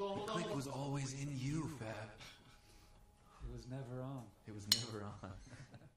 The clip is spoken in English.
hold on, hold on. Click was always in you, Fab. It was never on. It was never on.